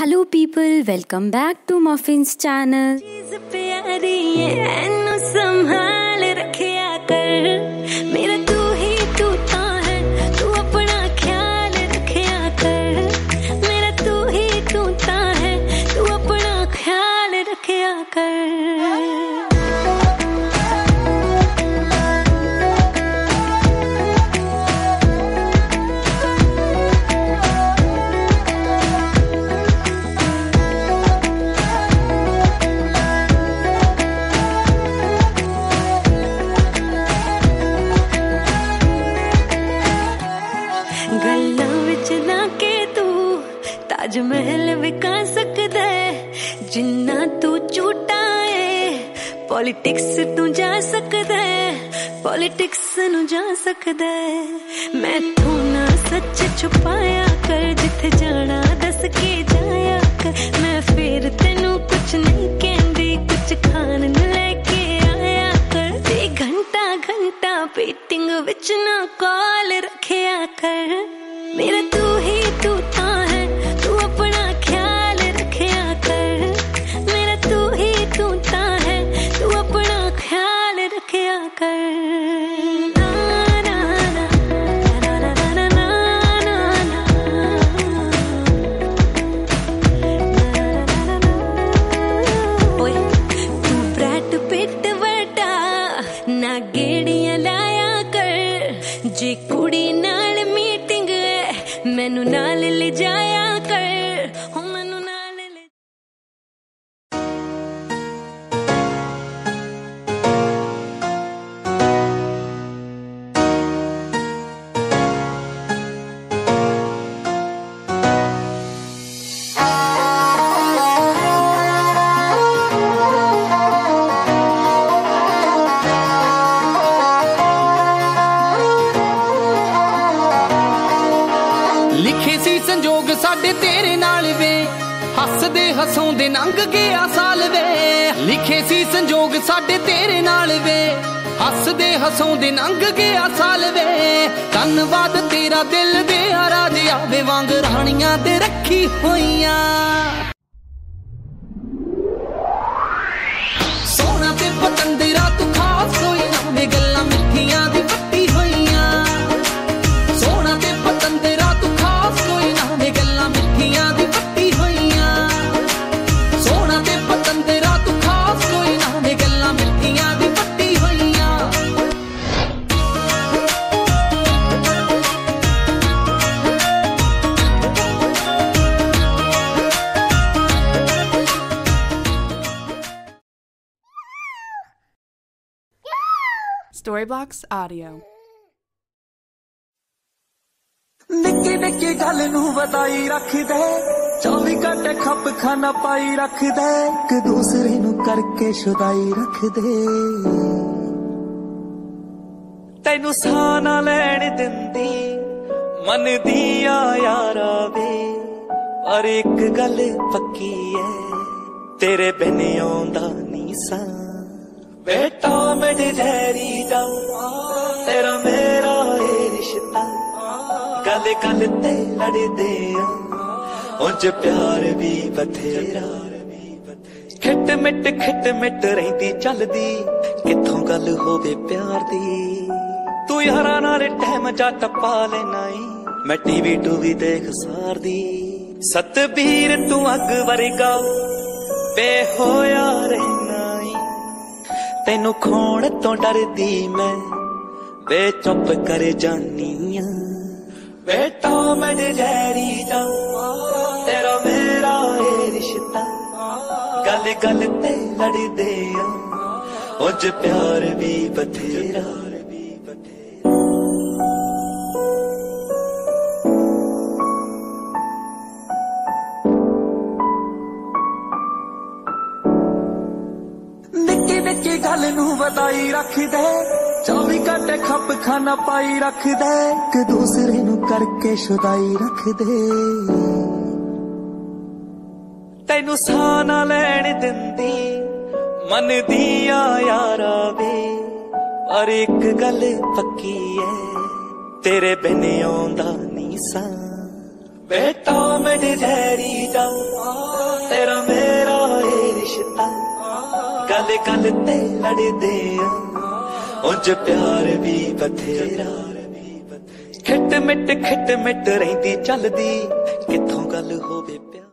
Hello, people, welcome back to Muffins channel. Taj Mahal विका सकदा है, जिन्ना तू झूठा है। पॉलिटिक्स तू जा सकदा है पॉलिटिक्स नु जा सकदा है। मैं तू ना सच छुपाया कर, जिथे जाना दस के जाया कर। मैं फिर तेन कुछ नहीं कहती कुछ खान लेके आया कर। ते घंटा घंटा पेटिंग विच ना कॉल रखया कर। ਗੇੜੀਆਂ ਲਾਇਆ ਕਰ ਜੇ ਕੁੜੀ ਨਾਲ ਮੀਟਿੰਗ ਮੈਨੂੰ ਨਾਲ ਲੈ ਜਾਇਆ ਲਿਖੇ ਸੀ ਸੰਜੋਗ ਸਾਡੇ ਤੇਰੇ ਨਾਲ ਵੇ। ਹੱਸਦੇ ਹਸਾਉਂਦੇ ਲੰਘ ਗਿਆ ਸਾਲ ਵੇ। ਲਿਖੇ ਸੀ ਸੰਜੋਗ ਸਾਡੇ ਤੇਰੇ ਨਾਲ ਵੇ। ਹੱਸਦੇ ਹਸਾਉਂਦੇ ਲੰਘ ਗਿਆ ਸਾਲ ਵੇ। ਧੰਨਵਾਦ ਤੇਰਾ ਦਿਲ ਦੇ ਰਾਜ ਆਵੇ ਵਾਂਗ ਰਾਣੀਆਂ ਤੇ ਰੱਖੀ ਹੋਈਆਂ। Storyblocks Audio. ਨਿੱਕੀ ਨਿੱਕੀ ਗੱਲ ਨੂੰ ਵਧਾਈ ਰੱਖਦਾ 24 ਘੰਟੇ ਖੱਪ ਖਾਨਾ ਪਾਈ ਰੱਖਦਾ, ਇੱਕ ਦੂਸਰੇ ਨੂੰ ਕਰਕੇ ਸ਼ੁਦਾਈ ਰੱਖਦੇ ਤੈਨੂੰ ਸਾਹ ਨਾ ਲੈਣ ਦਿੰਦੀ ਮੰਨਦੀ ਆ ਯਾਰਾ ਵੇ, ਪਰ ਇੱਕ ਗੱਲ ਪੱਕੀ ਐ ਤੇਰੇ ਬਿਨ ਆਉਂਦਾ ਨਹੀਂ ਸਾਂ ਬੇਟਾ ਮੇਰੇ ਜੈਰੀ ਦਾ ਤੇਰਾ ਮੇਰਾ ਏ ਰਿਸ਼ਤਾ। ਗੱਲ ਗੱਲ ਤੇ ਲੜਦੇ ਆ। ਉਂਝ ਪਿਆਰ ਵੀ ਬਥੇਰਾ। ਖਿੱਟ ਮਿੱਟ ਖਿੱਟ ਮਿੱਟ ਰਹਿੰਦੀ, ਚੱਲਦੀ। ਕਿੱਥੋਂ ਗੱਲ ਹੋਵੇ ਪਿਆਰ ਦੀ? ਤੂੰ ਯਾਰਾਂ ਨਾਲ ਟਾਈਮ ਜਾ ਟੱਪਾ ਲੈਣਾ ਈ। ਮੈਂ ਟੀਵੀ ਟੂਵੀ ਦੇਖ ਸਾਰਦੀ। ਸਤਬੀਰ ਤੂੰ ਅੱਗ ਵਰਗਾ। ਬੇਹੋਇਆ ਰਹਿਣਾ ਈ ਤੈਨੂੰ ਖੋਣ ਤੋਂ ਡਰਦੀ ਮੈਂ। ਵੇ ਚੁੱਪ ਕਰ ਜਾਨੀ ਆ। ਬੇਟਾ ਮੈਂ ਜੈਰੀ ਦਾ ਤੇਰਾ ਮੇਰਾ ਏ ਰਿਸ਼ਤਾ। ਗੱਲ ਗੱਲ ਤੇ ਲੜਦੇ ਆ। ਉਜ ਪਿਆਰ ਵੀ ਬਥੇਰਾ। ਨਿੱਕੀ ਗੱਲ ਨੂੰ ਵਧਾਈ ਰੱਖਦਾ। 24 ਘੰਟੇ ਖੱਪ ਖਾਨਾ ਪਾਈ ਰੱਖਦਾ। ਇੱਕ ਦੂਸਰੇ ਨੂੰ ਕਰਕੇ ਸ਼ੁਦਾਈ ਰੱਖਦੇ। ਤੈਨੂੰ ਸਾਹ ਨਾ ਲੈਣ ਦਿੰਦੀ ਮੰਨਦੀ ਆ ਯਾਰਾ ਵੇ। ਪਰ ਇੱਕ ਗੱਲ ਪੱਕੀ ਐ, ਤੇਰੇ ਬਿਨ ਆਉਂਦਾ ਨਹੀਂ ਸਾਂ ਬੇਟਾ ਮੇਰੇ ਜੈਰੀ ਦਾ ਤੇਰਾ गल गल ते लड़ दे उंज प्यार भी बथेरा। खिट मिट खिट मिट रही चल दी कितों गल हो प्यार